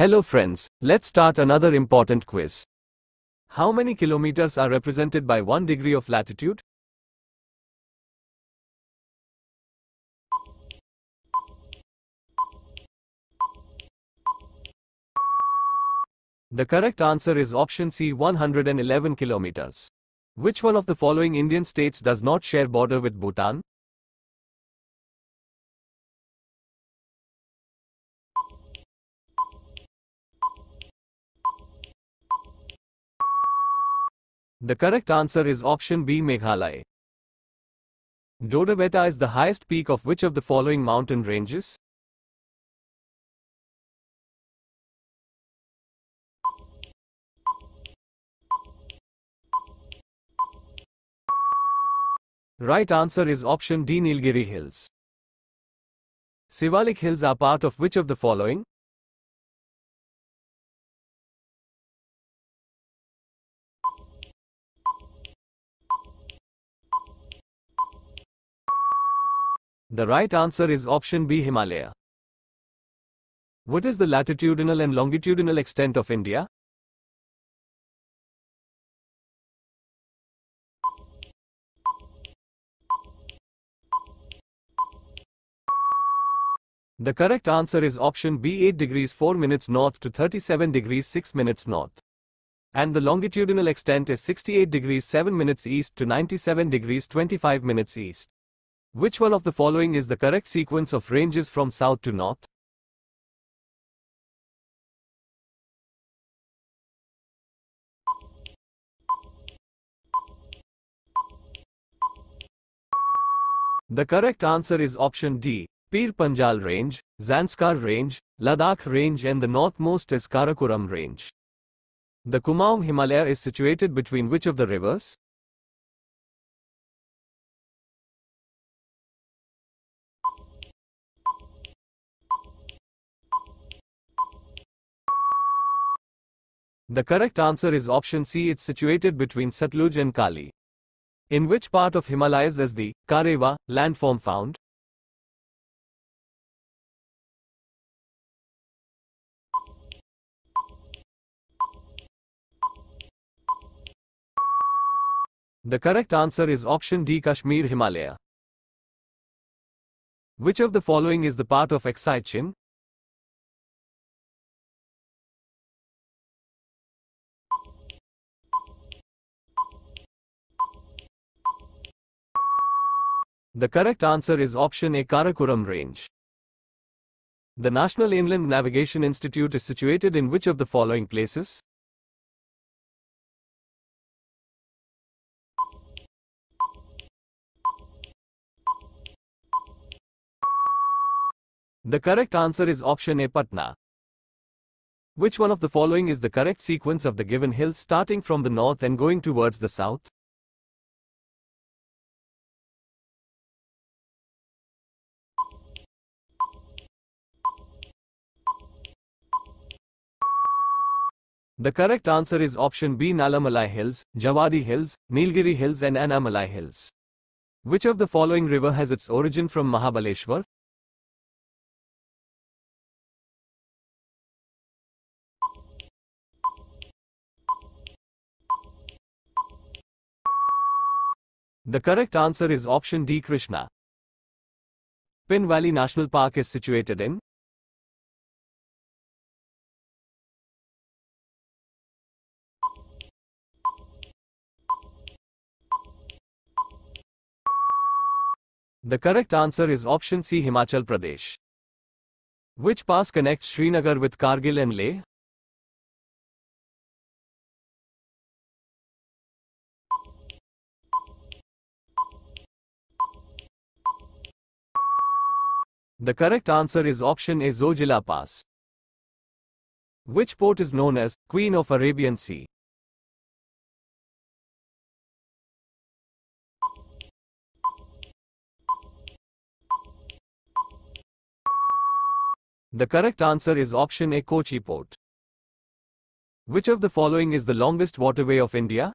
Hello friends, let's start another important quiz. How many kilometers are represented by 1 degree of latitude? The correct answer is option C 111 kilometers. Which one of the following Indian states does not share border with Bhutan? The correct answer is option B Meghalaya. Doddabetta is the highest peak of which of the following mountain ranges? Right answer is option D Nilgiri Hills. Sivalik Hills are part of which of the following? The right answer is option B Himalaya. What is the latitudinal and longitudinal extent of India? The correct answer is option B 8 degrees 4 minutes north to 37 degrees 6 minutes north. And the longitudinal extent is 68 degrees 7 minutes east to 97 degrees 25 minutes east. Which one of the following is the correct sequence of ranges from south to north? The correct answer is option D. Pir Panjal Range, Zanskar Range, Ladakh Range and the northmost is Karakoram Range. The Kumaon Himalaya is situated between which of the rivers? The correct answer is option C. It's situated between Satluj and Kali. In which part of Himalayas is the Karewa landform found? The correct answer is option D. Kashmir Himalaya. Which of the following is the part of Aksai The correct answer is option A Karakoram Range. The National Inland Navigation Institute is situated in which of the following places? The correct answer is option A Patna. Which one of the following is the correct sequence of the given hills starting from the north and going towards the south? The correct answer is option B Nalamalai Hills, Jawadi Hills, Nilgiri Hills and Annamalai Hills. Which of the following river has its origin from Mahabaleshwar? The correct answer is option D Krishna. Pin Valley National Park is situated in The correct answer is option C Himachal Pradesh. Which pass connects Srinagar with Kargil and Leh? The correct answer is option A Zojila Pass. Which port is known as Queen of Arabian Sea? The correct answer is option A Kochi Port. Which of the following is the longest waterway of India?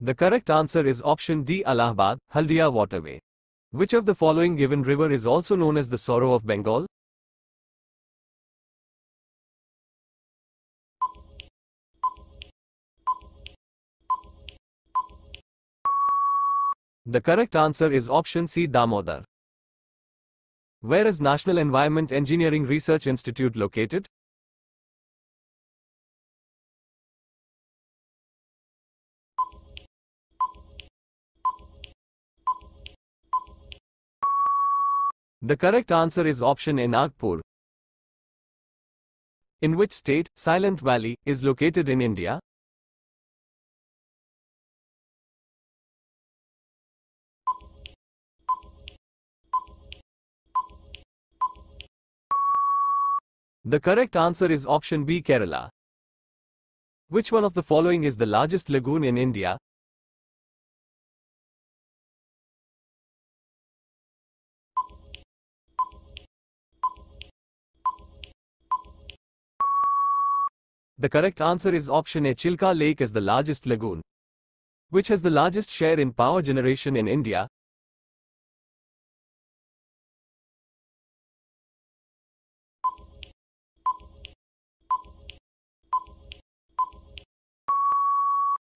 The correct answer is option D Allahabad, Haldia waterway. Which of the following given river is also known as the Sorrow of Bengal? The correct answer is option C Damodar. Where is National Environment Engineering Research Institute located? The correct answer is option A Nagpur. In which state, Silent Valley, is located in India? The correct answer is option B Kerala. Which one of the following is the largest lagoon in India? The correct answer is option A Chilka Lake is the largest lagoon. Which has the largest share in power generation in India?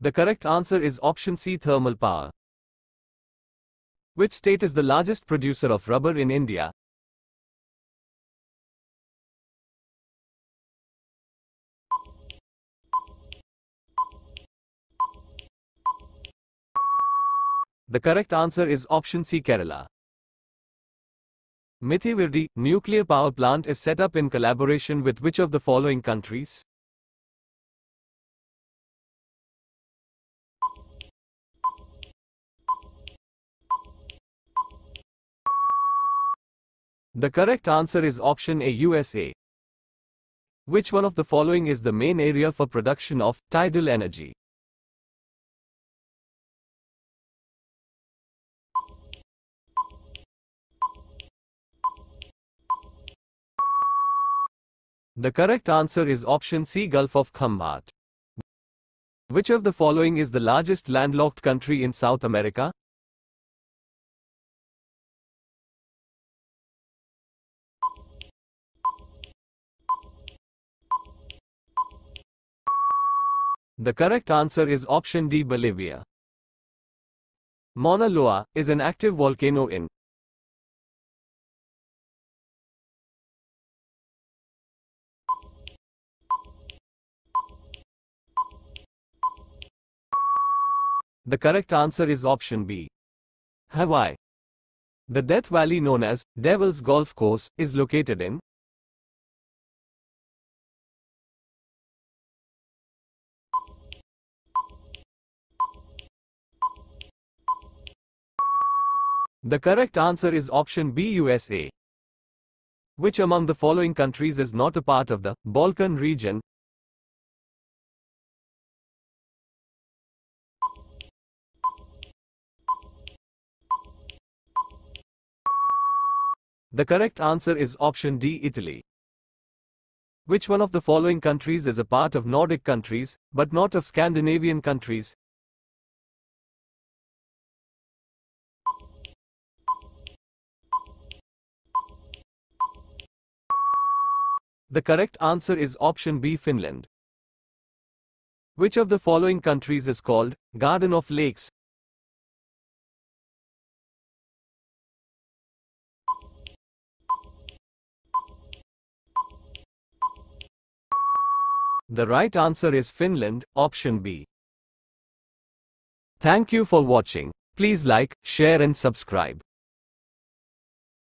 The correct answer is option C thermal power. Which state is the largest producer of rubber in India? The correct answer is option C Kerala. Mithivirdi nuclear power plant is set up in collaboration with which of the following countries? The correct answer is option A USA. Which one of the following is the main area for production of tidal energy? The correct answer is option C Gulf of Khambhat. Which of the following is the largest landlocked country in South America? The correct answer is option D Bolivia. Mauna Loa is an active volcano in The correct answer is option B. Hawaii. The Death Valley known as Devil's Golf Course is located in The correct answer is option B USA. Which among the following countries is not a part of the Balkan region? The correct answer is option D Italy. Which one of the following countries is a part of Nordic countries, but not of Scandinavian countries? The correct answer is option B Finland. Which of the following countries is called Garden of Lakes? The right answer is Finland, option B. Thank you for watching. Please like, share and subscribe.